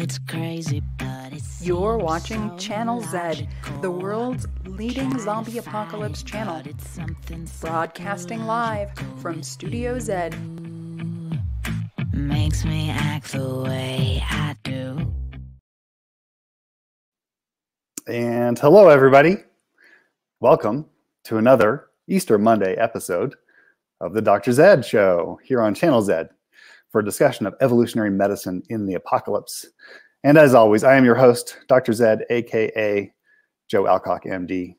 it's crazy, but it's You're watching Channel Z, the world's leading zombie apocalypse channel, broadcasting live from Studio Z. makes me act the way I do. And hello, everybody. Welcome to another Easter Monday episode of the Dr. Zed Show here on Channel Z for a discussion of evolutionary medicine in the apocalypse. And as always, I am your host, Dr. Zed, aka Joe Alcock, MD.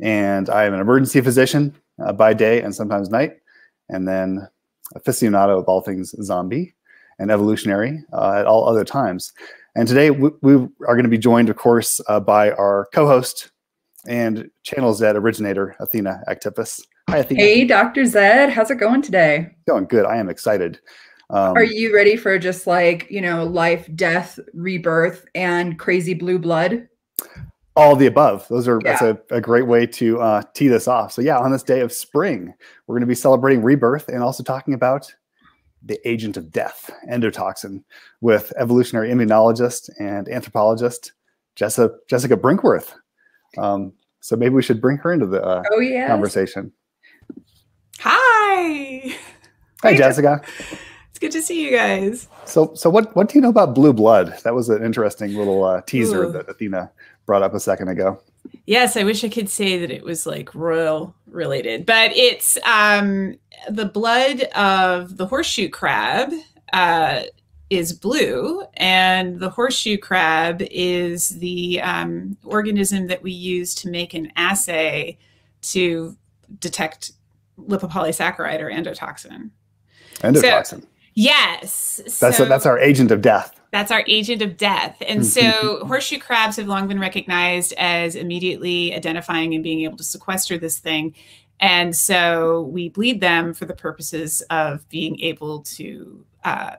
And I am an emergency physician uh, by day and sometimes night, and then aficionado of all things zombie and evolutionary uh, at all other times. And today we, we are going to be joined, of course, uh, by our co-host and Channel Z originator, Athena Aktipis. Hi, Athena. Hey, Dr. Zed, how's it going today? Going good. I am excited. Um, Are you ready for just like, you know, life, death, rebirth, and crazy blue blood? all the above. Those are that's a, a great way to uh, tee this off. So yeah, on this day of spring, we're going to be celebrating rebirth and also talking about the agent of death, endotoxin, with evolutionary immunologist and anthropologist Jessica Jessica Brinkworth. Um, so maybe we should bring her into the uh, Oh, yeah. conversation. Hi. Hi, Jessica. It's good to see you guys. So so what what do you know about blue blood? That was an interesting little uh, teaser Ooh. that Athena brought up a second ago. Yes, I wish I could say that it was like royal related, but it's um the blood of the horseshoe crab uh is blue and the horseshoe crab is the um, organism that we use to make an assay to detect lipopolysaccharide or endotoxin. Endotoxin. Yes. that's so- that's our agent of death. That's our agent of death. And so horseshoe crabs have long been recognized as immediately identifying and being able to sequester this thing. And so we bleed them for the purposes of being able to uh,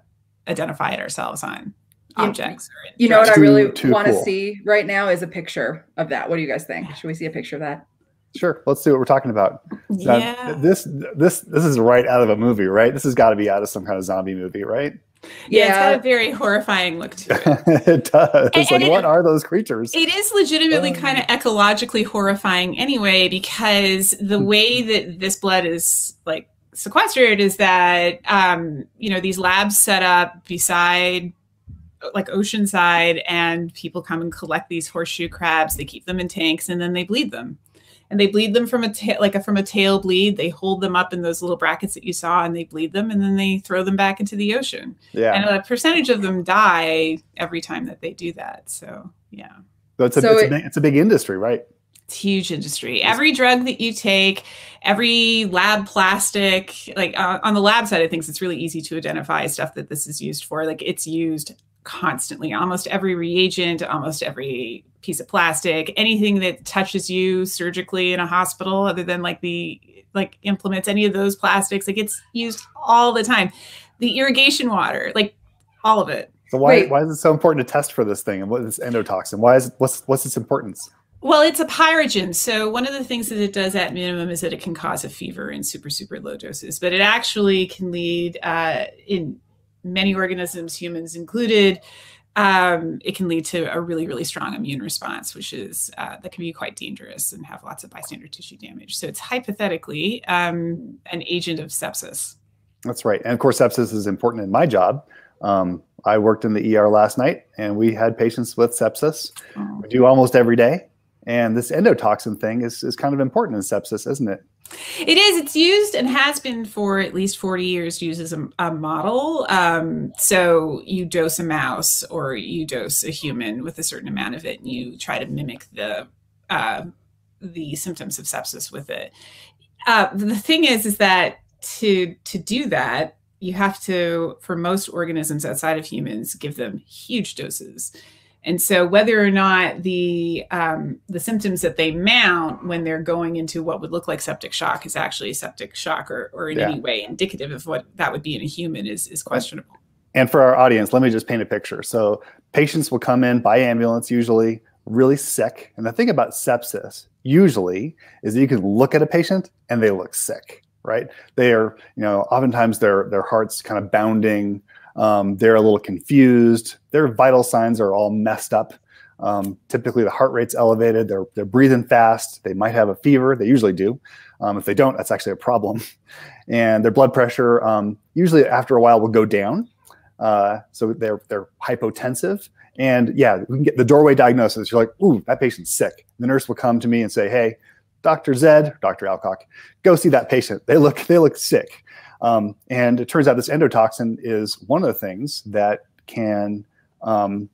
identify it ourselves on You- objects. Or You know what I really want to cool. see right now is a picture of that. What do you guys think? Should we see a picture of that? Sure, let's see what we're talking about. Now, yeah. this this this is right out of a movie, right? This has got to be out of some kind of zombie movie, right? yeah, it's got a very horrifying look to it. it does. And- like, and what it- are those creatures? It is legitimately Um, kind of ecologically horrifying anyway, because the Hmm. way that this blood is like sequestered is that um, you know these labs set up beside like oceanside and people come and collect these horseshoe crabs they keep them in tanks and then they bleed them and they bleed them from a ta- like a from a tail bleed they hold them up in those little brackets that you saw and they bleed them and then they throw them back into the ocean yeah, and a percentage of them die every time that they do that so yeah so it's a, so it's, it- a big, it's a big industry, right? it's huge industry. Every drug that you take, every lab plastic, like uh, on the lab side of things, it's really easy to identify stuff that this is used for. Like it's used constantly. Almost every reagent, almost every piece of plastic, anything that touches you surgically in a hospital, other than like the like implements, any of those plastics, like it's used all the time. The irrigation water, like all of it. So why Wait. why is it so important to test for this thing? And what is endotoxin? Why is what's what's its importance? Well, it's a pyrogen. So one of the things that it does at minimum is that it can cause a fever in super, super low doses, but it actually can lead uh, in many organisms, humans included. Um, it can lead to a really, really strong immune response, which is uh, that can be quite dangerous and have lots of bystander tissue damage. So it's hypothetically um, an agent of sepsis. That's right. And of course, sepsis is important in my job. Um, I worked in the ER last night, and we had patients with sepsis. Oh. We do almost every day. And this endotoxin thing is, is kind of important in sepsis, isn't it? It is. It's used and has been for at least 40 years used as a, a model. Um, so you dose a mouse or you dose a human with a certain amount of it and you try to mimic the uh, the symptoms of sepsis with it. Uh, the thing is, is that to to do that, you have to, for most organisms outside of humans, give them huge doses. And so, whether or not the um, the symptoms that they mount when they're going into what would look like septic shock is actually septic shock or, or in Yeah. any way indicative of what that would be in a human is is questionable. And for our audience, let me just paint a picture. So patients will come in by ambulance, usually really sick. And the thing about sepsis, usually, is that you can look at a patient and they look sick, right? They are, you know, oftentimes their their heart's kind of bounding. Um, they're a little confused. Their vital signs are all messed up. Um, typically, the heart rate's elevated. They're they're breathing fast. They might have a fever. They usually do. Um, if they don't, that's actually a problem. And their blood pressure um, usually after a while will go down. Uh, so they're they're hypotensive. And yeah, we can get the doorway diagnosis. You're like, ooh, that patient's sick. The nurse will come to me and say, hey, Dr. Zed, Dr. Alcock, go see that patient. They look they look sick. Um, and it turns out this endotoxin is one of the things that can um,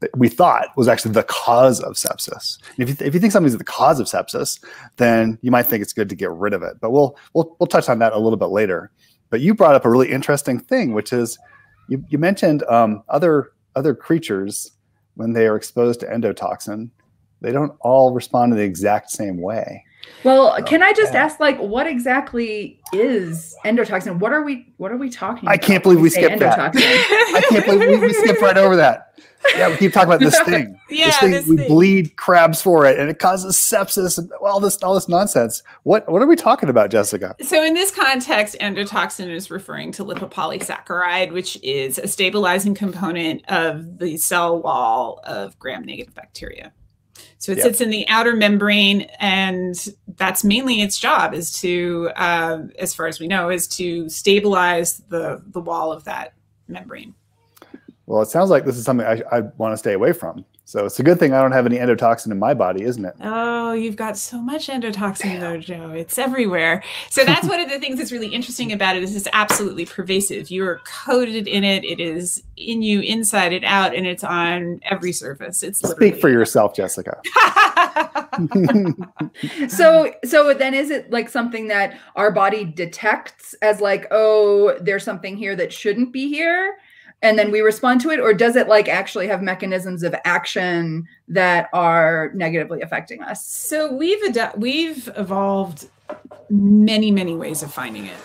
that we thought was actually the cause of sepsis. If you, th- if you think something's the cause of sepsis, then you might think it's good to get rid of it. But we'll we'll we'll touch on that a little bit later. But you brought up a really interesting thing, which is you, you mentioned um, other other creatures when they are exposed to endotoxin, they don't all respond in the exact same way. Well, Oh, can I just yeah. ask, like, what exactly is endotoxin? What are we? What are we talking? I about can't believe we say skipped that. endotoxin? I can't believe we, we skipped right over that. Yeah, we keep talking about this thing. Yeah, this thing this we thing. bleed crabs for it, and it causes sepsis and all this all this nonsense. What what are we talking about, Jessica? So in this context, endotoxin is referring to lipopolysaccharide, which is a stabilizing component of the cell wall of gram-negative bacteria. So it Yeah. sits in the outer membrane, and that's mainly its job is to, uh, as far as we know, is to stabilize the the wall of that membrane. Well, it sounds like this is something I, I want to stay away from. So it's a good thing I don't have any endotoxin in my body, isn't it? Oh, you've got so much endotoxin though, Joe. It's everywhere. So that's one of the things that's really interesting about it is it's absolutely pervasive. You are coated in it. It is in you inside and out, and it's on every surface. It's Speak for yourself, Jessica. so, so then is it like something that our body detects as like, oh, there's something here that shouldn't be here, and then we respond to it, or does it like actually have mechanisms of action that are negatively affecting us? So we've adu- we've evolved many many ways of finding it.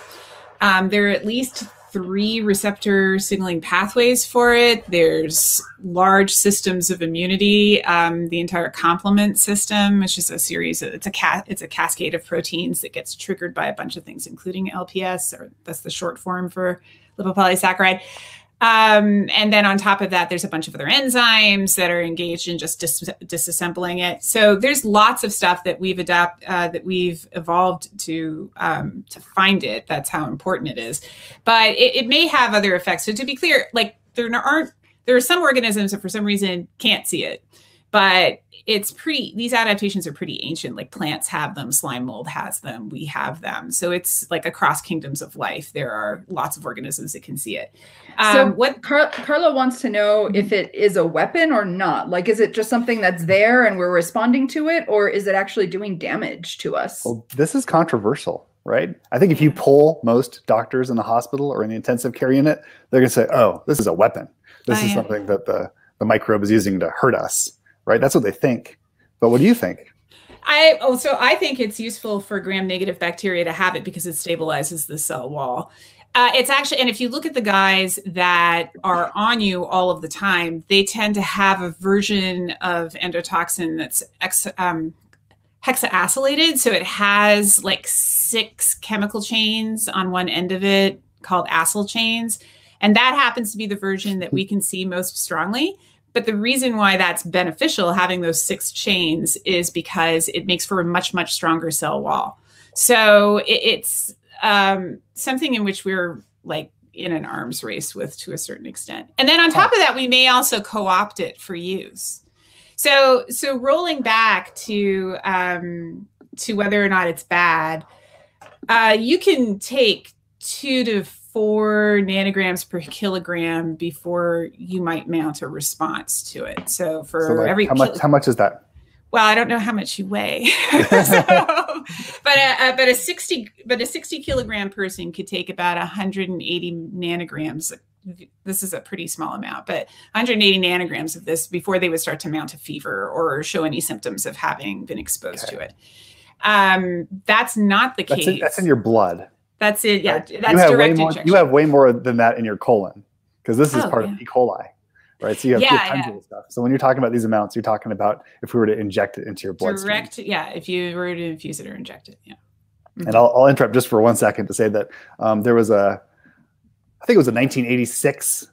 Um, there are at least three receptor signaling pathways for it. There's large systems of immunity, um, the entire complement system, which is a series. Of, it's a ca- it's a cascade of proteins that gets triggered by a bunch of things, including LPS, or that's the short form for lipopolysaccharide. Um, and then on top of that, there's a bunch of other enzymes that are engaged in just dis- disassembling it. So there's lots of stuff that we've adapt uh, that we've evolved to um, to find it. That's how important it is. But it, it may have other effects. So to be clear, like there aren't there are some organisms that for some reason can't see it, but it's pretty these adaptations are pretty ancient like plants have them slime mold has them we have them so it's like across kingdoms of life there are lots of organisms that can see it So um, what Car- Carla wants to know if it is a weapon or not. Like, is it just something that's there and we're responding to it, or is it actually doing damage to us? Well, this is controversial, right? I think if you poll most doctors in the hospital or in the intensive care unit, they're going to say, "Oh, this is a weapon. This Oh, is yeah. something that the the microbe is using to hurt us." Right? That's what they think. But what do you think? I oh so I think it's useful for gram negative bacteria to have it because it stabilizes the cell wall. Uh, it's actually, and if you look at the guys that are on you all of the time, they tend to have a version of endotoxin that's ex, um, hexaacylated. So it has like six chemical chains on one end of it called acyl chains. And that happens to be the version that we can see most strongly. But the reason why that's beneficial, having those six chains, is because it makes for a much, much stronger cell wall. So it, it's um, something in which we're like in an arms race with to a certain extent. And then on top of that, we may also co-opt it for use. So so rolling back to um, to whether or not it's bad, uh, you can take two to four nanograms per kilogram before you might mount a response to it. So for So like, every how much how much is that? well, I don't know how much you weigh, so, but a, a, but a sixty but a sixty kilogram person could take about hundred and eighty nanograms. This is a pretty small amount, but 180 nanograms of this before they would start to mount a fever or show any symptoms of having been exposed Okay. to it. Um, that's not the That's case. in, that's in your blood. That's it. Yeah, right? that's you have way direct more. injection. You have way more than that in your colon because this is Oh, part yeah. of E. coli, right? So you have, Yeah, tons yeah. of this stuff. So when you're talking about these amounts, you're talking about if we were to inject it into your bloodstream. direct. Yeah, if you were to infuse it or inject it. Yeah. And I'll, I'll interrupt just for one second to say that um, there was a I think it was a 1986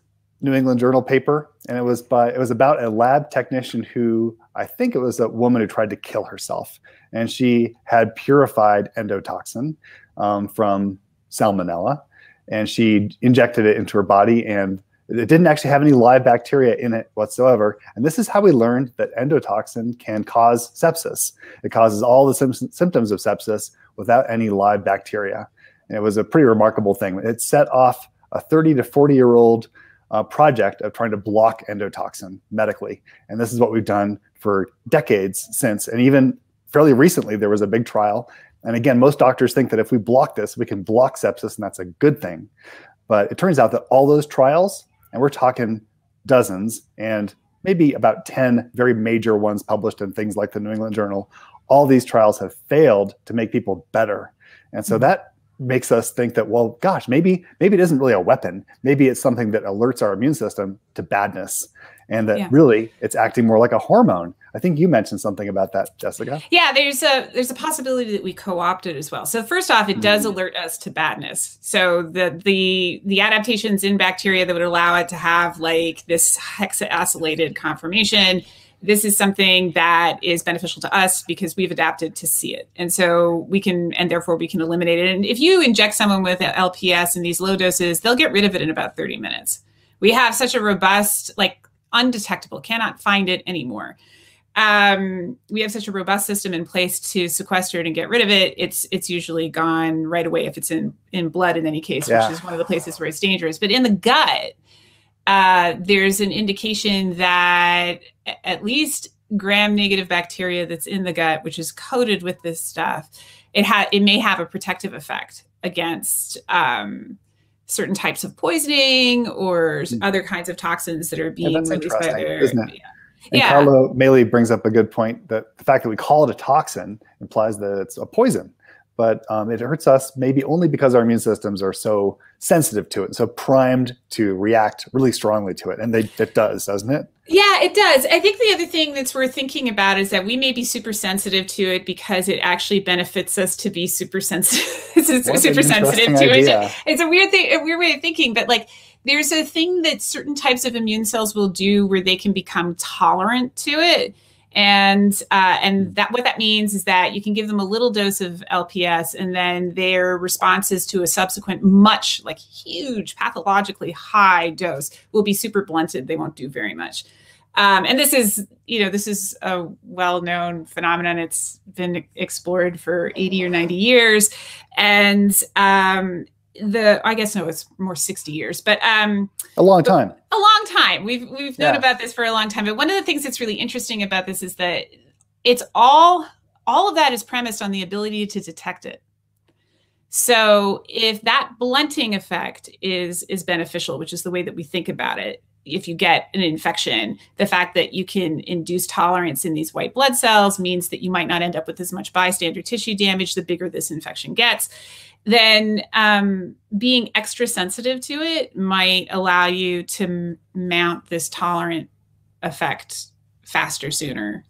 New England Journal paper, and it was by it was about a lab technician who I think it was a woman who tried to kill herself, and she had purified endotoxin um, from salmonella, and she injected it into her body, and it didn't actually have any live bacteria in it whatsoever. And this is how we learned that endotoxin can cause sepsis. It causes all the symptoms of sepsis without any live bacteria. And it was a pretty remarkable thing. It set off a 30 to 40 year old uh, project of trying to block endotoxin medically. And this is what we've done for decades since. And even fairly recently, there was a big trial. And again, most doctors think that if we block this, we can block sepsis, and that's a good thing. But it turns out that all those trials and we're talking dozens and maybe about 10 very major ones published in things like the New England Journal. All these trials have failed to make people better. And so mm-hmm. that makes us think that well gosh maybe maybe it isn't really a weapon maybe it's something that alerts our immune system to badness and that yeah. really it's acting more like a hormone. I think you mentioned something about that, Jessica. Yeah, there's a there's a possibility that we co-opt it as well. So first off, it does mm-hmm. alert us to badness. So the the the adaptations in bacteria that would allow it to have like this hexaacylated conformation this is something that is beneficial to us because we've adapted to see it. And so we can, and therefore we can eliminate it. And if you inject someone with LPS in these low doses, they'll get rid of it in about 30 minutes. We have such a robust, like undetectable, cannot find it anymore. Um, we have such a robust system in place to sequester it and get rid of it. It's it's usually gone right away if it's in in blood in any case, yeah. which is one of the places where it's dangerous. But in the gut, uh, there's an indication that at least gram negative bacteria that's in the gut, which is coated with this stuff, it ha- it may have a protective effect against um, certain types of poisoning or mm. other kinds of toxins that are being yeah, released by their isn't it? Yeah. And yeah. Carlo Maley brings up a good point that the fact that we call it a toxin implies that it's a poison but um, it hurts us maybe only because our immune systems are so sensitive to it, so primed to react really strongly to it. And they, it does, doesn't it? Yeah, it does. I think the other thing that's worth thinking about is that we may be super sensitive to it because it actually benefits us to be super sensitive, super sensitive to idea. it. It's a weird thing, a weird way of thinking, but like there's a thing that certain types of immune cells will do where they can become tolerant to it and uh, and that what that means is that you can give them a little dose of LPS, and then their responses to a subsequent much like huge pathologically high dose will be super blunted. They won't do very much. Um, and this is you know this is a well-known phenomenon. It's been explored for 80 or 90 years, and um, the I guess no, it's more 60 years, but um a long time. A long time. We've we've known yeah. about this for a long time. But one of the things that's really interesting about this is that it's all all of that is premised on the ability to detect it. So if that blunting effect is is beneficial, which is the way that we think about it, if you get an infection, the fact that you can induce tolerance in these white blood cells means that you might not end up with as much bystander tissue damage the bigger this infection gets then um, being extra sensitive to it might allow you to m- mount this tolerant effect faster sooner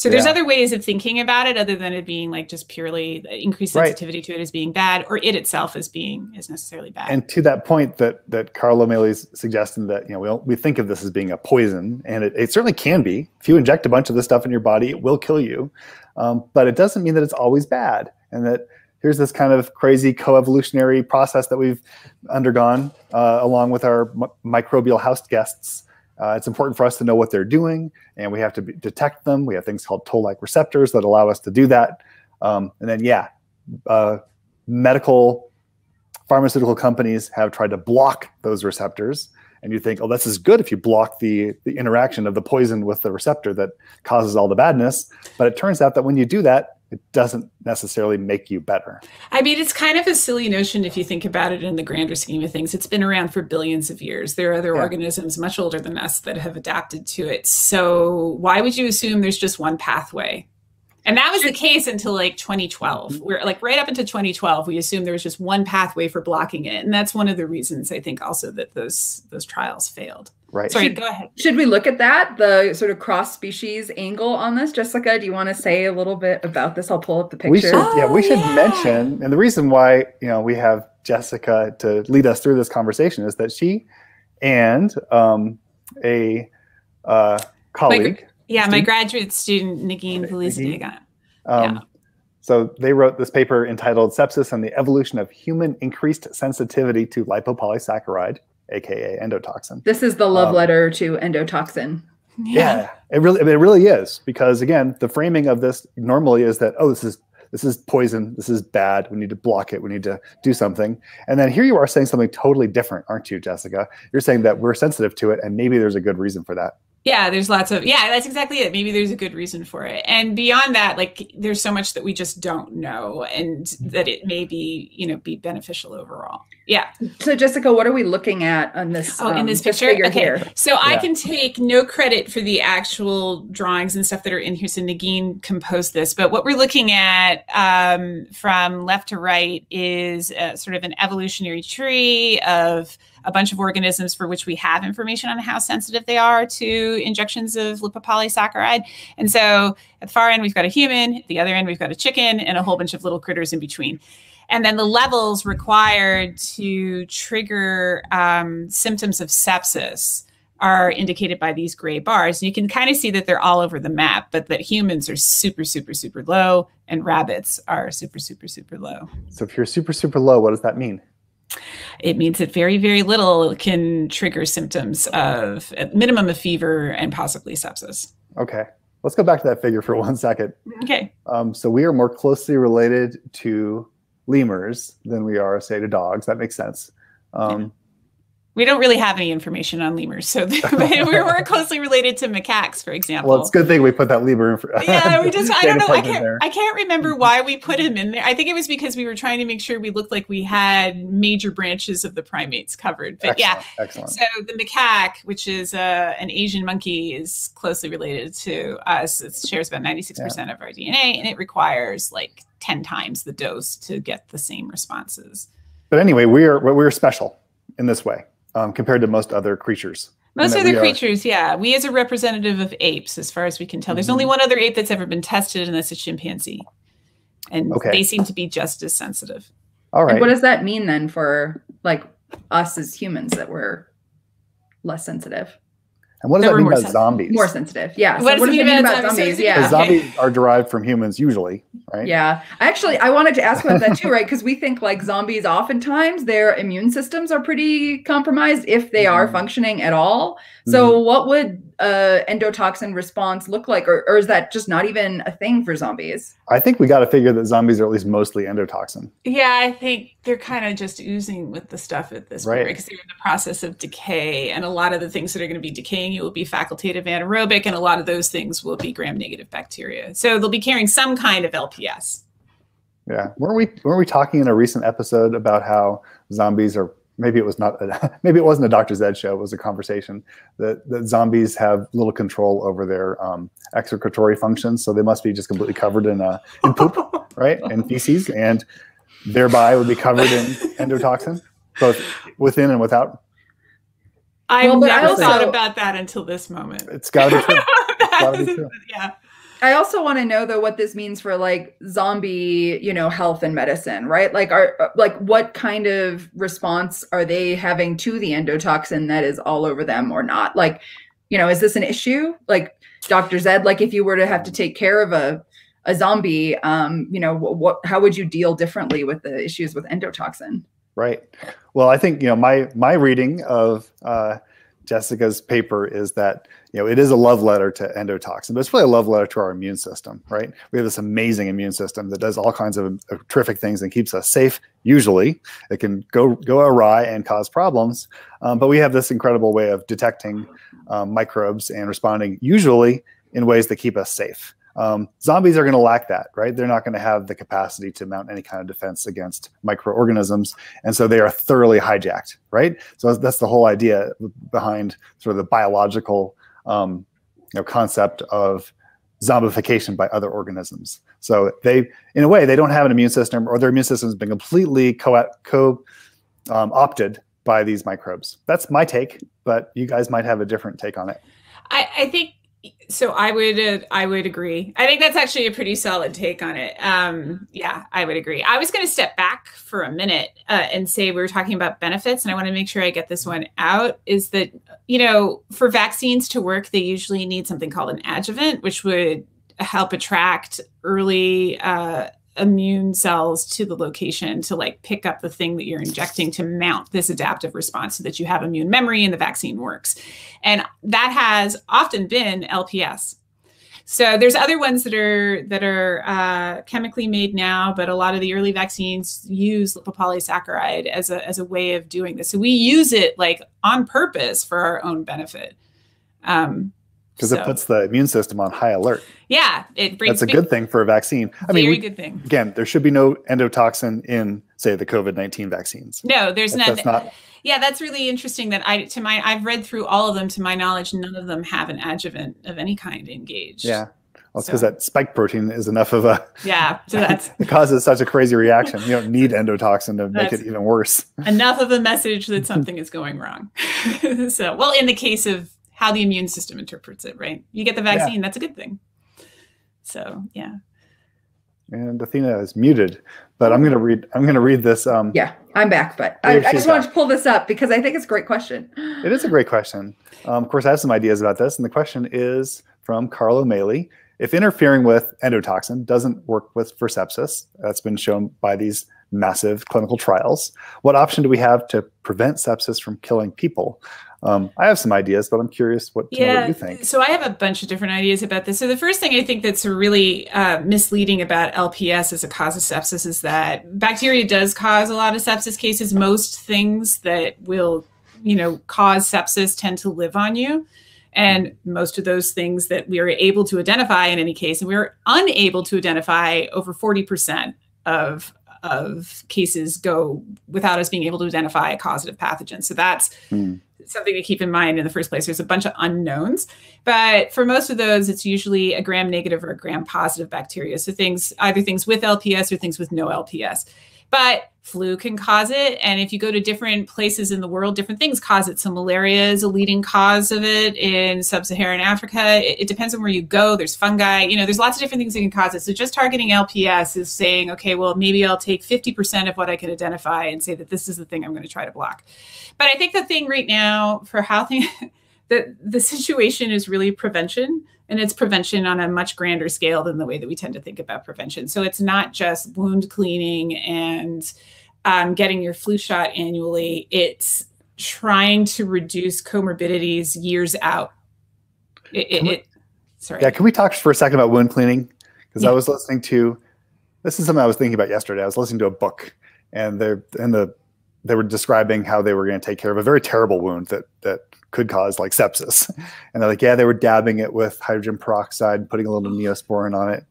so there's yeah. other ways of thinking about it other than it being like just purely increased sensitivity right. to it as being bad or it itself as being is necessarily bad. And to that point that that Carlo Maley's suggesting that you know we we think of this as being a poison and it, it certainly can be. If you inject a bunch of this stuff in your body, it will kill you. Um, but it doesn't mean that it's always bad and that here's this kind of crazy co-evolutionary process that we've undergone uh, along with our microbial house guests. Uh, it's important for us to know what they're doing, and we have to detect them. We have things called toll-like receptors that allow us to do that. Um, and then, yeah, uh, medical pharmaceutical companies have tried to block those receptors. And you think, oh, this is good if you block the, the interaction of the poison with the receptor that causes all the badness. But it turns out that when you do that, it doesn't necessarily make you better. I mean, it's kind of a silly notion if you think about it in the grander scheme of things. It's been around for billions of years. There are other yeah. organisms much older than us that have adapted to it. So why would you assume there's just one pathway? And that was the case until like 2012. Mm-hmm. We're like right up into 2012, we assumed there was just one pathway for blocking it. And that's one of the reasons I think also that those those trials failed. Right. Sorry, Should- go ahead. Should we look at that, the sort of cross species angle on this? Jessica, do you want to say a little bit about this? I'll pull up the We picture. should, yeah, we Oh, should yeah. mention, and the reason why you know we have Jessica to lead us through this conversation is that she and um, a uh, colleague, Yeah, my graduate student, Negin Negin? Valizadegan. um, Yeah. so they wrote this paper entitled "Sepsis and the Evolution of Human Increased Sensitivity to Lipopolysaccharide, aka endotoxin." This is the love Um, letter to endotoxin. Yeah, it really, it really is because again, the framing of this normally is that oh, this is this is poison, this is bad. We need to block it. We need to do something. And then here you are saying something totally different, aren't you, Jessica? You're saying that we're sensitive to it, and maybe there's a good reason for that. Yeah, there's lots of yeah, that's exactly it. Maybe there's a good reason for it. And beyond that, like there's so much that we just don't know and that it may be, you know, be beneficial overall. Yeah. So, Jessica, what are we looking at on this? Oh, in um, this this picture? figure Okay. here? So I can take no credit for the actual drawings and stuff that are in here. So Negin composed this, but what we're looking at um, from left to right is uh sort of an evolutionary tree of a bunch of organisms for which we have information on how sensitive they are to injections of lipopolysaccharide. And so at the far end, we've got a human, at the other end, we've got a chicken, and a whole bunch of little critters in between. And then the levels required to trigger um, symptoms of sepsis are indicated by these gray bars. You can kind of see that they're all over the map, but that humans are super, super, super low and rabbits are super, super, super low. So if you're super super low, what does that mean? It means that very, very little can trigger symptoms of at minimum of fever and possibly sepsis. Okay, let's go back to that figure for one second. Okay. Um, so we are more closely related to lemurs than we are, say, to dogs. That makes sense. Um, We don't really have any information on lemurs, so we're more closely related to macaques, for example. well, it's a good thing we put that lemur. In yeah, we just I don't know. I can't. I can't remember why we put him in there. I think it was because we were trying to make sure we looked like we had major branches of the primates covered. But yeah, excellent, excellent. so the macaque, which is uh, an Asian monkey, is closely related to us. It shares about 96% of our DNA, and it requires like 10 times the dose to get the same responses. But anyway, we are we're special in this way um, compared to most other creatures. Most other we are- creatures, yeah. We, as a representative of apes, as far as we can tell, there's Mm-hmm. only one other ape that's ever been tested, and that's a chimpanzee. And Okay. they seem to be just as sensitive. All right. And what does that mean then for like us as humans that we're less sensitive, And what does That that mean more about sen- zombies? more sensitive? Yeah. So What does it does mean about zombies? zombies? Yeah. Because zombies are derived from humans usually, right? Yeah. Actually, I wanted to ask about that too, right? Because we think like zombies, oftentimes their immune systems are pretty compromised if they are Mhm. functioning at all. So, what would a endotoxin response look like, or, or is that just not even a thing for zombies? I think we got to figure that zombies are at least mostly endotoxin. Yeah, I think they're kind of just oozing with the stuff at this Right. point because they're in the process of decay. And a lot of the things that are going to be decaying you will be facultative anaerobic, and a lot of those things will be gram negative bacteria. So they'll be carrying some kind of LPS. Yeah, weren't we weren't we talking in a recent episode about how zombies are? Maybe it was not. a, Maybe it wasn't a Dr. Zed show. It was a conversation that that zombies have little control over their um, excretory functions, so they must be just completely covered in uh, in poop, right, and feces, and thereby would be covered in endotoxin, both within and without. I've Well, but I never thought about that until this moment. It's got to be true. That gotta be true. yeah. I also want to know though what this means for like zombie, you know, health and medicine, right? Like are uh, like what kind of response are they having to the endotoxin that is all over them or not? Like, you know, is this an issue? Like Dr. Zed, like if you were to have to take care of a a zombie, um, you know, what, what how would you deal differently with the issues with endotoxin? Right. Well, I think you know my my reading of uh, Jessica's paper is that you know it is a love letter to endotoxin, but it's really a love letter to our immune system. Right. We have this amazing immune system that does all kinds of, of terrific things and keeps us safe. Usually, it can go go awry and cause problems, um, but we have this incredible way of detecting um, microbes and responding usually in ways that keep us safe. Um, zombies are going to lack that, right? They're not going to have the capacity to mount any kind of defense against microorganisms, and so they are thoroughly hijacked, right? So that's the whole idea behind sort of the biological, um, you know, concept of zombification by other organisms. So they, in a way, they don't have an immune system, or their immune system has been completely co co um, opted by these microbes. That's my take, but you guys might have a different take on it. I, I think so. I would uh, I would agree. I think that's actually a pretty solid take on it. Um, yeah, I would agree. I was going to step back for a minute uh, and say we were talking about benefits, and I want to make sure I get this one out. Is that you know for vaccines to work, they usually need something called an adjuvant, which would help attract early uh, immune cells to the location to like pick up the thing that you're injecting to mount this adaptive response so that you have immune memory and the vaccine works. And that has often been LPS. So there's other ones that are that are uh, chemically made now, but a lot of the early vaccines use lipopolysaccharide as a as a way of doing this. So we use it like on purpose for our own benefit. Um, because so, it puts the immune system on high alert. Yeah, it brings. That's a big- good thing for a vaccine. I mean, very we- good thing. again, there should be no endotoxin in, say, the COVID nineteen vaccines. No, there's none. that's not. Yeah, that's really interesting. That I to my I've read through all of them. To my knowledge, none of them have an adjuvant of any kind engaged. Yeah, well, it's because So- that spike protein is enough of a. yeah. So that's it causes such a crazy reaction. You don't need endotoxin to make it even worse. enough of a message that something is going wrong. so, well, in the case of how the immune system interprets it, right? You get the Yeah. vaccine, that's a good thing. So, yeah. And Athena is muted, but I'm gonna read. I'm gonna read this. Um, Yeah, I'm back, but I, I just wanted back. to pull this up because I think it's a great question. It is a great question. Um, of course, I have some ideas about this, and the question is from Carlo Maley. If interfering with endotoxin doesn't work with for sepsis, that's been shown by these massive clinical trials. What option do we have to prevent sepsis from killing people? Um, I have some ideas, but I'm curious what, to know what you think. So I have a bunch of different ideas about this. So the first thing I think that's really uh, misleading about LPS as a cause of sepsis is that bacteria does cause a lot of sepsis cases. Most things that will, you know, cause sepsis tend to live on you. And most of those things that we are able to identify in any case, and we are unable to identify over 40% of of cases go without us being able to identify a causative pathogen. So that's Hmm. something to keep in mind in the first place. There's a bunch of unknowns, but for most of those, it's usually a gram negative or a gram positive bacteria. So things, either things with LPS or things with no LPS. But flu can cause it. And if you go to different places in the world, different things cause it. So malaria is a leading cause of it in sub-Saharan Africa. It, it depends on where you go. There's fungi, you know, there's lots of different things that can cause it. So just targeting LPS is saying, okay, well, maybe I'll take 50% of what I can identify and say that this is the thing I'm going to try to block. But I think the thing right now for how things, the, the situation is really prevention and it's prevention on a much grander scale than the way that we tend to think about prevention. So it's not just wound cleaning and um, getting your flu shot annually. It's trying to reduce comorbidities years out. It, it, we- it- sorry. Yeah, can we talk for a second about wound cleaning? Because I was listening to this is something I was thinking about yesterday. I was listening to a book, and they're and the they were describing how they were going to take care of a very terrible wound that that could cause like sepsis. And they're like, yeah, they were dabbing it with hydrogen peroxide, and putting a little neosporin on it.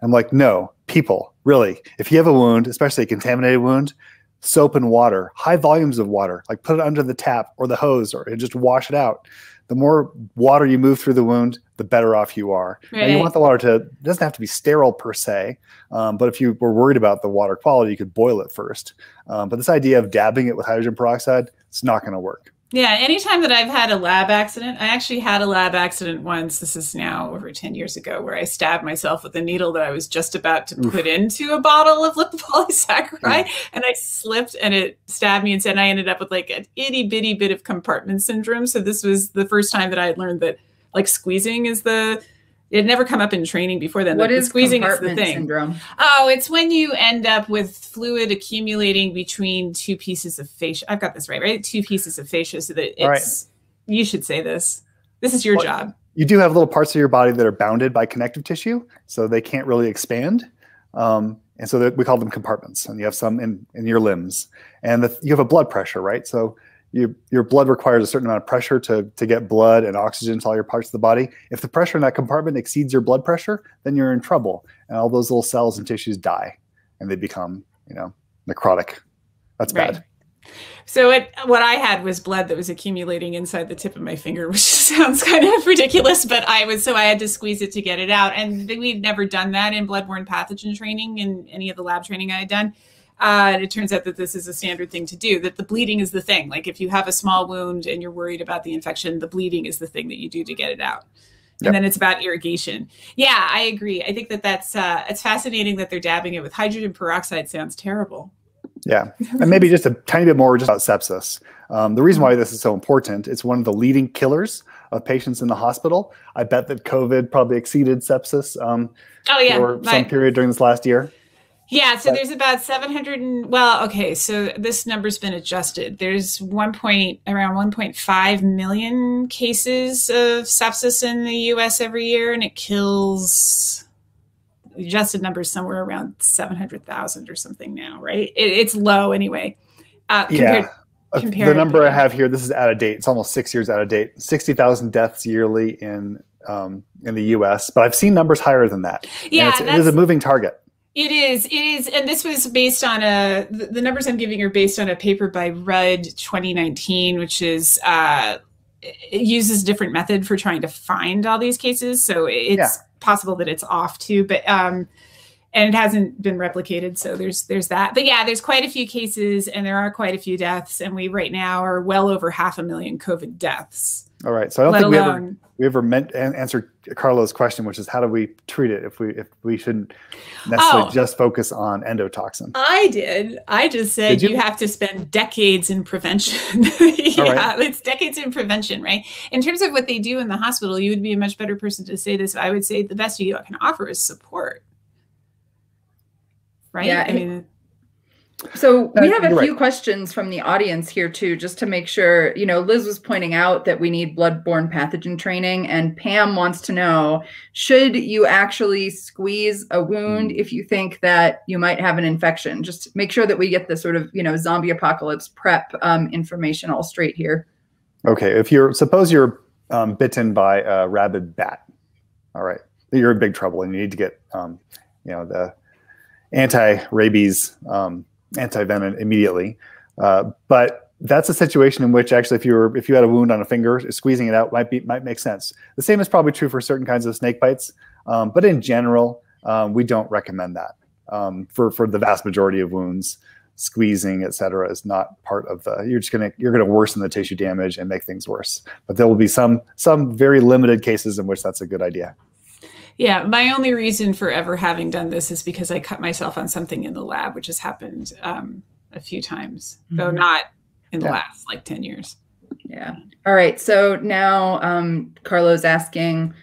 I'm like, no, people, really, if you have a wound, especially a contaminated wound, soap and water, high volumes of water, like put it under the tap or the hose or just wash it out. The more water you move through the wound, the better off you are. Now, you want the water to, it doesn't have to be sterile per se, um, but if you were worried about the water quality, you could boil it first. Um, but this idea of dabbing it with hydrogen peroxide, it's not going to work. Yeah, anytime that I've had a lab accident, I actually had a lab accident once. This is now over 10 years ago, where I stabbed myself with a needle that I was just about to Oof. put into a bottle of lipopolysaccharide. Mm. And I slipped and it stabbed me And said I ended up with like an itty bitty bit of compartment syndrome. So this was the first time that I had learned that like squeezing is the, it had never come up in training before then. What like, the is squeezing is the compartment thing. syndrome? Oh, it's when you end up with fluid accumulating between two pieces of fascia. I've got this right, right? Two pieces of fascia, so that All right. it's. You should say this. This is your Well, job. You do have little parts of your body that are bounded by connective tissue, so they can't really expand. Um, and so we call them compartments. And you have some in, in your limbs. And the, you have a blood pressure, right? So you, your blood requires a certain amount of pressure to, to get blood and oxygen to all your parts of the body. If the pressure in that compartment exceeds your blood pressure, then you're in trouble. And all those little cells and tissues die and they become, you know, necrotic. That's bad. Right. So it, what I had was blood that was accumulating inside the tip of my finger, which sounds kind of ridiculous, but I was so I had to squeeze it to get it out. And we'd never done that in bloodborne pathogen training in any of the lab training I had done. Uh, and it turns out that this is a standard thing to do, that the bleeding is the thing. Like if you have a small wound and you're worried about the infection, the bleeding is the thing that you do to get it out. And Yep. then it's about irrigation. Yeah, I agree. I think that that's uh, it's fascinating that they're dabbing it with hydrogen peroxide. Sounds terrible. Yeah, and maybe just a tiny bit more just about sepsis. Um, the reason why this is so important, it's one of the leading killers of patients in the hospital. I bet that COVID probably exceeded sepsis um, Oh yeah, for my- some period during this last year. Yeah, so But- there's about 700 and well, okay, so this number's been adjusted. There's one point around 1.5 million cases of sepsis in the US every year and it kills adjusted numbers somewhere around 700,000 or something now, right? It, it's low anyway. Uh, compared, yeah. Uh, The comparatively. number I have here, this is out of date. It's almost six years out of date. Sixty thousand deaths yearly in um, in the U.S., but I've seen numbers higher than that. Yeah, it's, it a moving target. It is. It is. And this was based on a, the, numbers I'm giving are based on a paper by Rudd 2019, which is, uh, it uses a different method for trying to find all these cases. So it's Yeah. possible that it's off too, but, um, and it hasn't been replicated. So there's, there's that, but yeah, there's quite a few cases and there are quite a few deaths. And we right now are well over half a million COVID deaths, All right, so I don't think we ever alone. We ever meant an- answered Carlo's question, which is how do we treat it if we if we shouldn't necessarily Oh. just focus on endotoxin. I did. I just said you? you? have to spend decades in prevention. yeah, right. it's decades in prevention, right? In terms of what they do in the hospital, you would be a much better person to say this. I would say the best you can offer is support. Right? Yeah, I mean, So we Uh, have a few right. questions from the audience here too, just to make sure. You know, Liz was pointing out that we need bloodborne pathogen training, and Pam wants to know: should you actually squeeze a wound if you think that you might have an infection? Just make sure that we get the sort of you know zombie apocalypse prep um, information all straight here. Okay, if you're suppose you're um, bitten by a rabid bat, all right, you're in big trouble and you need to get um, you know the anti-rabies um, anti-venom immediately. Uh, but that's a situation in which actually if you were if you had a wound on a finger, squeezing it out might be might make sense. The same is probably true for certain kinds of snake bites, um, but in general, um, we don't recommend that um, for for the vast majority of wounds squeezing, et cetera, is not part of the. You're just gonna you're gonna worsen the tissue damage and make things worse. But there will be some some very limited cases in which that's a good idea. Yeah, my only reason for ever having done this is because I cut myself on something in the lab, which has happened um, a few times, though Mhm. not in the Yeah. last like 10 years. Yeah. All right. So now um, Carlo's asking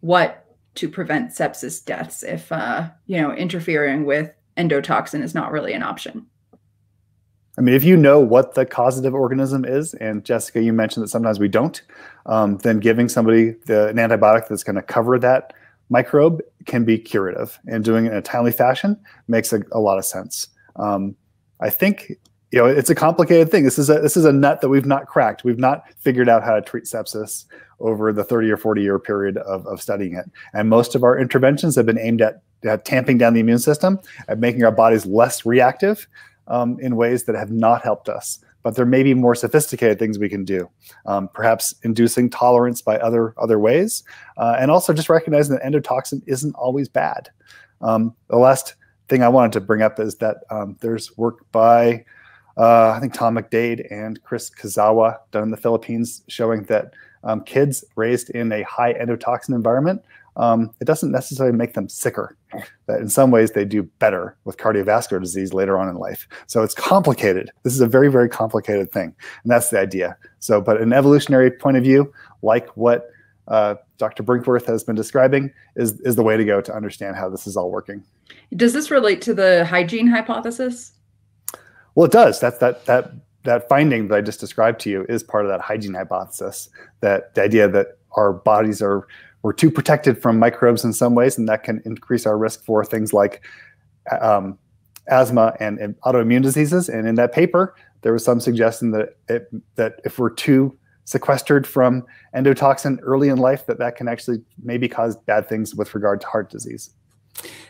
what to prevent sepsis deaths if uh, you know interfering with endotoxin is not really an option. I mean, if you know what the causative organism is, and Jessica, you mentioned that sometimes we don't, um, then giving somebody the, an antibiotic that's going to cover that microbe can be curative, and doing it in a timely fashion makes a, a lot of sense. Um, I think you know it's a complicated thing. This is a this is a nut that we've not cracked. We've not figured out how to treat sepsis over the 30 or 40 year period of, of studying it. And most of our interventions have been aimed at, at tamping down the immune system, at making our bodies less reactive um, in ways that have not helped us. But there may be more sophisticated things we can do, um, perhaps inducing tolerance by other other ways, uh, and also just recognizing that endotoxin isn't always bad. Um, the last thing I wanted to bring up is that um, there's work by uh, I think Tom McDade and Chris Kuzawa done in the Philippines showing that um, kids raised in a high endotoxin environment, um, it doesn't necessarily make them sicker. That in some ways they do better with cardiovascular disease later on in life. So it's complicated. This is a very, very complicated thing. And that's the idea. So, but an evolutionary point of view, like what uh, Dr. Brinkworth has been describing, is, is the way to go to understand how this is all working. Does this relate to the hygiene hypothesis? Well, it does. That's that that that finding that I just described to you is part of that hygiene hypothesis. That the idea that our bodies are we're too protected from microbes in some ways, and that can increase our risk for things like um, asthma and, and autoimmune diseases. And in that paper, there was some suggestion that it, that if we're too sequestered from endotoxin early in life, that that can actually maybe cause bad things with regard to heart disease.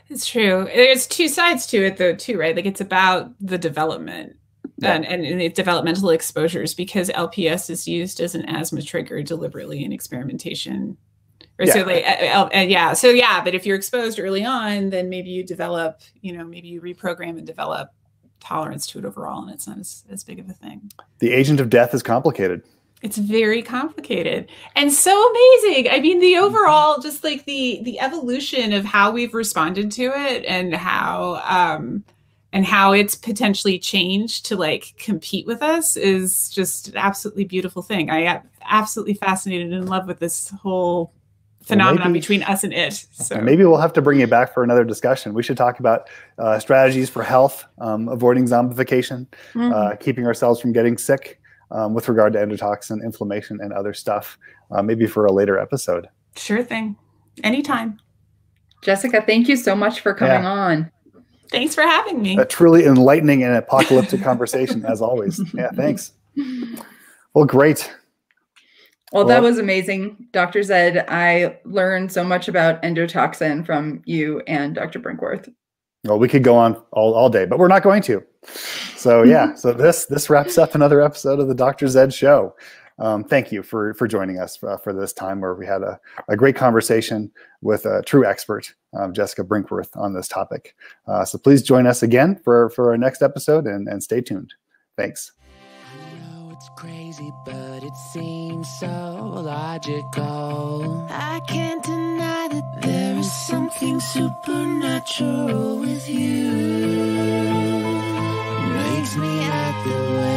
It's true. There's two sides to it, though, too, right? Like it's about the development Yeah. and, and, and the developmental exposures because LPS is used as an asthma trigger deliberately in experimentation. Or so Yeah. like, uh, uh, uh, yeah. So yeah, but if you're exposed early on, then maybe you develop, you know, maybe you reprogram and develop tolerance to it overall, and it's not as, as big of a thing. The agent of death is complicated. It's very complicated and so amazing. I mean, the overall, just like the the evolution of how we've responded to it, and how um, and how it's potentially changed to like compete with us is just an absolutely beautiful thing. I am absolutely fascinated and in love with this whole phenomenon maybe- between us and it. So maybe we'll have to bring you back for another discussion. We should talk about uh, strategies for health, um, avoiding zombification, Mhm. uh, keeping ourselves from getting sick um, with regard to endotoxin, inflammation, and other stuff, uh, maybe for a later episode. sure thing. Anytime. Jessica, thank you so much for coming Yeah. on. Thanks for having me. A truly enlightening and apocalyptic conversation, as always. Yeah, thanks. Well, great. Well, that was amazing. Dr. Zed, I learned so much about endotoxin from you and Dr. Brinkworth. Well, we could go on all, all day, but we're not going to. So yeah, so this this wraps up another episode of the Dr. Zed Show. Um, thank you for for joining us uh, for this time where we had a, a great conversation with a true expert, um, Jessica Brinkworth, on this topic. Uh, so please join us again for for our next episode and, and stay tuned. Thanks crazy, but it seems so logical. I can't deny that there is something supernatural with you. Makes me act the way.